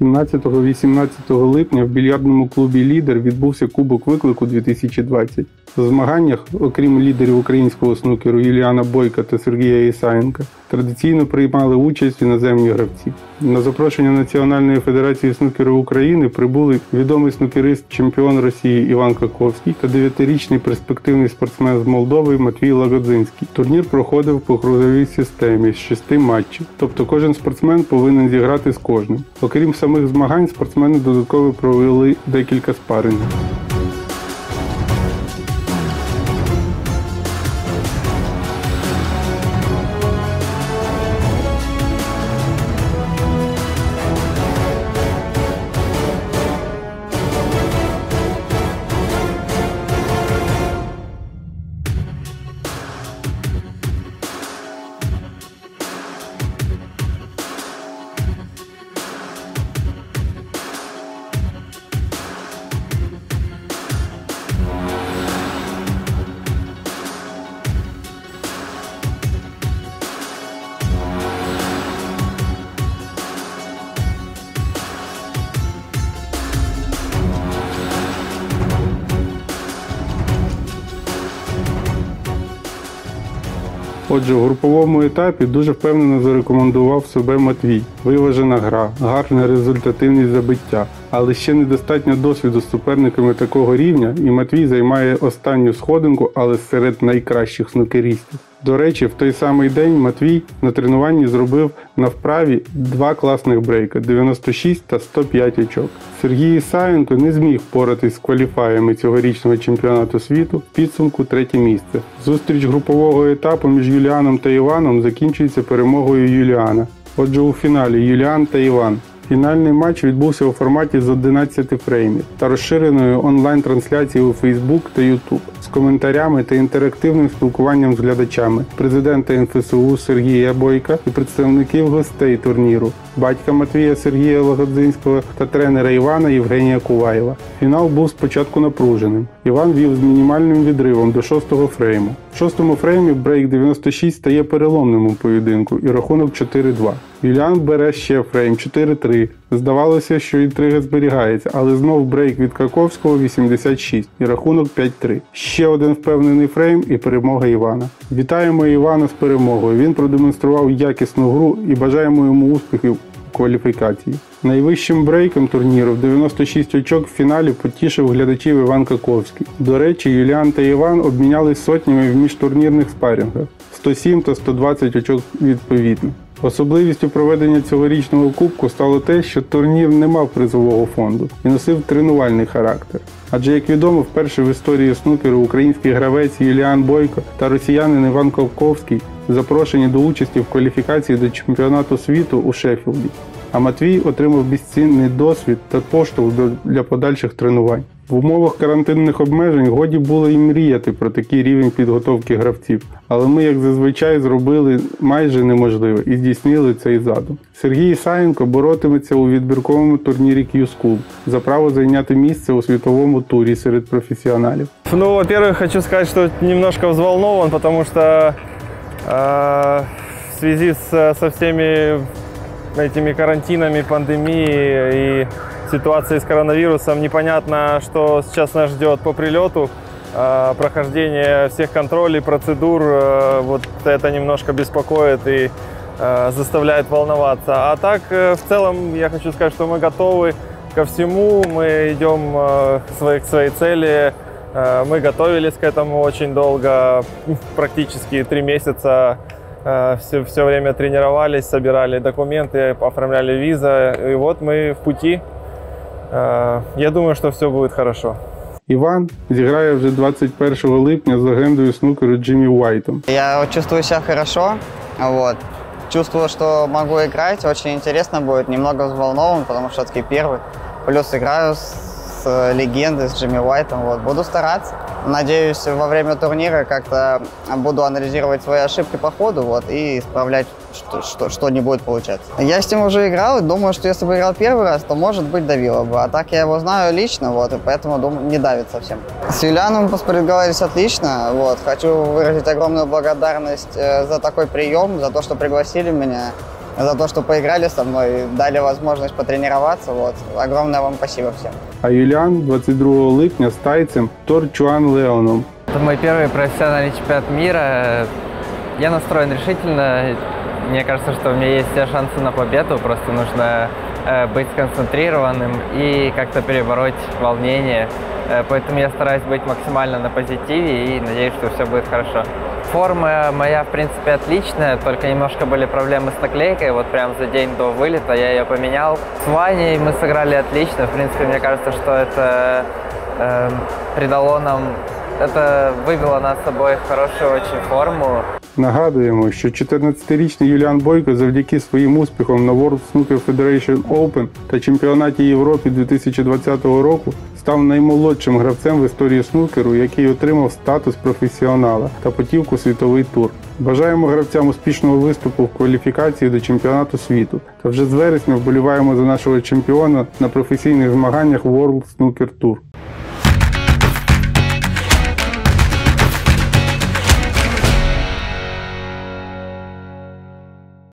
17-18 липня в більярдному клубі Лідер відбувся Кубок виклику 2020. У змаганнях, окрім лідерів українського снукеру Юліана Бойка та Сергія Ісаєнка, традиційно приймали участь іноземні гравці. На запрошення Національної федерації снукеру України прибули відомий снукерист, чемпіон Росії Іван Каковський та 9-річний перспективний спортсмен з Молдови Матвій Лагодзинський. Турнір проходив по круговій системі з шести матчів, тобто кожен спортсмен повинен зіграти з кожним. Окрім самих змагань, спортсмени додатково провели декілька спарингів. Отже, в груповому етапі дуже впевнено зарекомендував себе Матвій. Виважена гра, гарна результативність забиття, але ще недостатньо досвіду з суперниками такого рівня, і Матвій займає останню сходинку, але серед найкращих снукерістів. До речі, в той самий день Матвій на тренуванні зробив на вправі два класних брейка 96 та 105 очок. Сергій Ісаєнко не зміг впоратись з кваліфаями цьогорічного чемпіонату світу в підсумку третє місце. Зустріч групового етапу між Юліаном та Іваном закінчується перемогою Юліана. Отже, у фіналі Юліан та Іван. Фінальний матч відбувся у форматі з 11 фреймів та розширеною онлайн-трансляцією у Facebook та YouTube з коментарями та інтерактивним спілкуванням з глядачами, президента НФСУ Сергія Бойка і представників гостей турніру, батька Матвія Сергія Лагодзинського та тренера Івана Євгенія Куваєва. Фінал був спочатку напруженим. Іван вів з мінімальним відривом до шостого фрейму. В шостому фреймі брейк 96 стає переломним у поєдинку і рахунок 4-2. Юліан бере ще фрейм 4-3. Здавалося, що інтрига зберігається, але знов брейк від Каковського 86 і рахунок 5-3. Ще один впевнений фрейм і перемога Івана. Вітаємо Івана з перемогою. Він продемонстрував якісну гру і бажаємо йому успіхів у кваліфікації. Найвищим брейком турніру в 96 очок в фіналі потішив глядачів Іван Каковський. До речі, Юліан та Іван обмінялись сотнями в міжтурнірних спарінгах 107 та 120 очок відповідно. Особливістю проведення цьогорічного кубку стало те, що турнір не мав призового фонду і носив тренувальний характер. Адже, як відомо, вперше в історії снукеру український гравець Юліан Бойко та росіянин Іван Ковковський запрошені до участі в кваліфікації до чемпіонату світу у Шеффілді. А Матвій отримав безцінний досвід та поштовх для подальших тренувань. В умовах карантинних обмежень годі було і мріяти про такий рівень підготовки гравців, але ми, як зазвичай, зробили майже неможливе і здійснили цей задум. Сергій Ісаєнко боротиметься у відбірковому турнірі Q-School за право зайняти місце у світовому турі серед професіоналів. Ну, во-первых, хочу сказать, что немножко взволнован, потому что э, в связи со всеми этими карантинами, пандемией и ситуацией с коронавирусом непонятно, что сейчас нас ждет по прилету. Э, Прохождение всех контролей, процедур, э, вот это немножко беспокоит и э, заставляет волноваться. А так, э, в целом, я хочу сказать, что мы готовы ко всему, мы идем к своей, цели. Мы готовились к этому очень долго, практически три месяца все, все время тренировались, собирали документы, оформляли виза. И вот мы в пути. Э, Я думаю, что все будет хорошо. Іван зіграє вже 21 липня з легендою снукеру Джиммі Уайтом. Я вот чувствую себя хорошо, вот. Чувствую, что могу играть, очень интересно будет, немного взволнован, потому что все-таки первый. Плюс играю с э, легендой, с Джимми Уайтом, вот. Буду стараться. Надеюсь, во время турнира как-то буду анализировать свои ошибки по ходу, вот, и исправлять, что, что, что не будет получаться. Я с ним уже играл, и думаю, что если бы играл первый раз, то, может быть, давило бы. А так я его знаю лично, вот, и поэтому, думаю, не давит совсем. С Юлианом разговаривались отлично, вот. Хочу выразить огромную благодарность э, за такой прием, за то, что пригласили меня. За то, что поиграли со мной, дали возможность потренироваться. Вот. Огромное вам спасибо всем. А Юліан 22 липня з тайцем Тор Чуан Леоном. Это мой первый профессиональный чемпионат мира. Я настроен решительно. Мне кажется, что у меня есть все шансы на победу. Просто нужно э, быть сконцентрированным и как-то перебороть волнение. Э, поэтому я стараюсь быть максимально на позитиве и надеюсь, что все будет хорошо. Форма моя, в принципе, отличная, только немножко были проблемы с наклейкой. Вот прям за день до вылета я ее поменял. С Ваней мы сыграли отлично. В принципе, мне кажется, что это э, придало нам это вывело нас с обоих в хорошую очень форму. Нагадуємо, що 14-річний Юліан Бойко завдяки своїм успіхам на World Snooker Federation Open та чемпіонаті Європи 2020 року став наймолодшим гравцем в історії снукеру, який отримав статус професіонала та путівку у світовий тур. Бажаємо гравцям успішного виступу в кваліфікації до чемпіонату світу. Та вже з вересня вболіваємо за нашого чемпіона на професійних змаганнях World Snooker Tour.